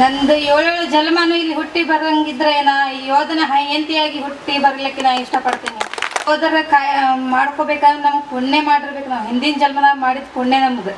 ನಂದು ಏಳೇಳು ಜನ್ಮನು ಇಲ್ಲಿ ಹುಟ್ಟಿ ಬರಂಗಿದ್ರೆ ನಾ ಯೋಧನ ಹೆಂಡತಿಯಾಗಿ ಹುಟ್ಟಿ ಬರ್ಲಿಕ್ಕೆ ನಾ ಇಷ್ಟಪಡ್ತೀನಿ. ಹೋದರ ಕಾಯ ಮಾಡ್ಕೋಬೇಕಾದ್ರೆ ನಮ್ಗೆ ಪುಣ್ಯ ಮಾಡಿರ್ಬೇಕು. ನಾವು ಹಿಂದಿನ ಜನ್ಮನಾಗ ಮಾಡಿದ ಪುಣ್ಯ ನಮ್ಗೆ